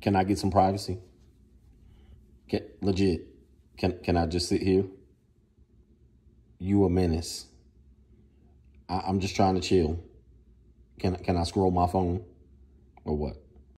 Can I get some privacy? Can, legit. Can can I just sit here? You a menace. I, I'm just trying to chill. Can can I scroll my phone or what?